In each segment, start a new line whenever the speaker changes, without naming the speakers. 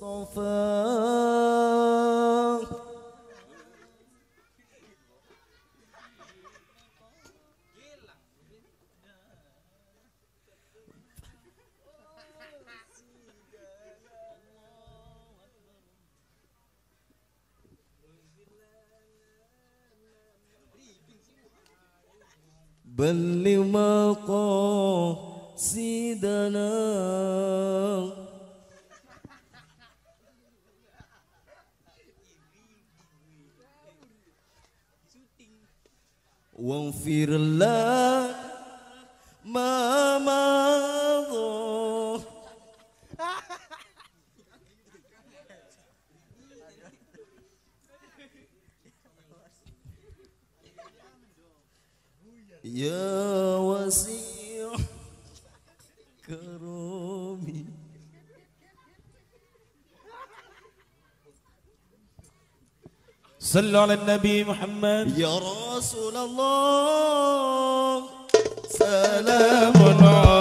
المصطفى بل ما قال سيدنا واغفر لنا ما مضى يا وسيم
صلوا على النبي محمد.
يا رسول الله سلام.
الله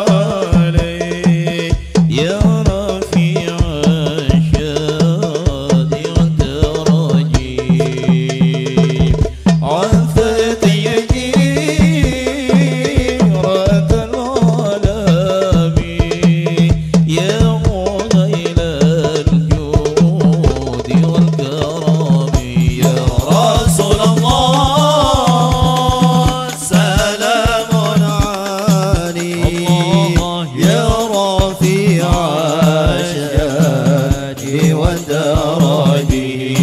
بعد ردي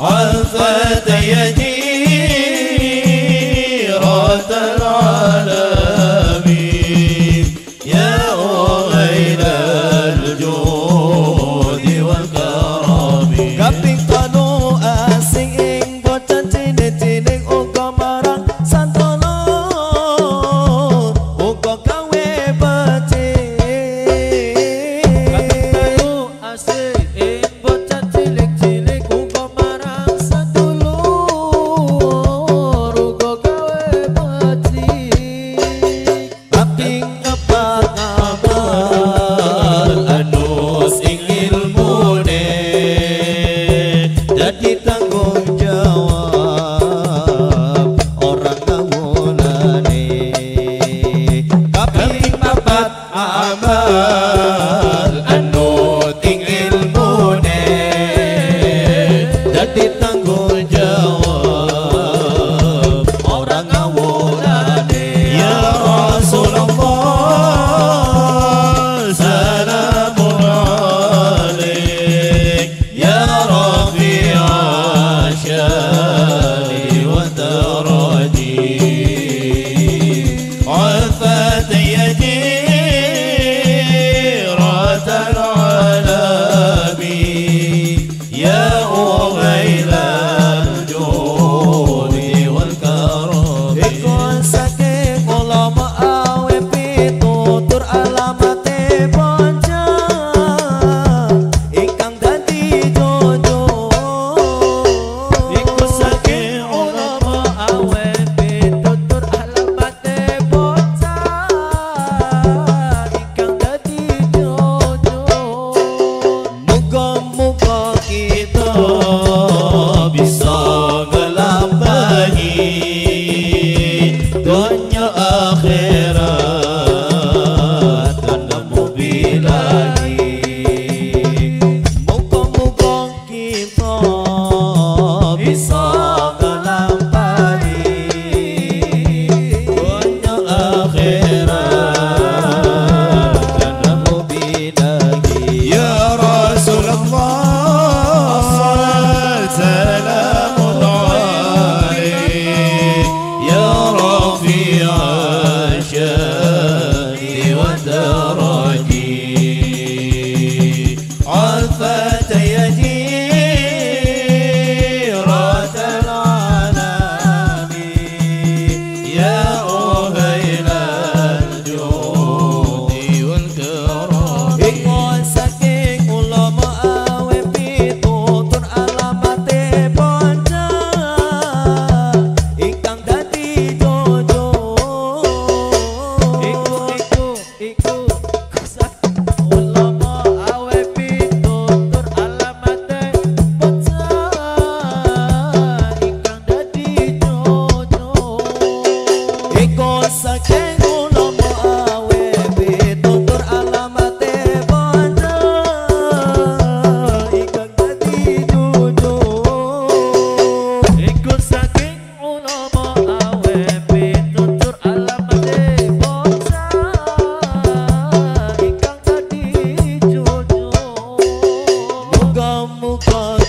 عن فتيتي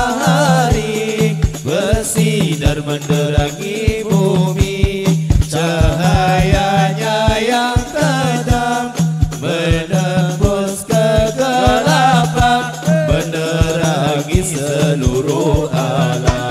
matahari bersinar menerangi bumi. Cahayanya yang tajam menembus kegelapan menerangi seluruh alam.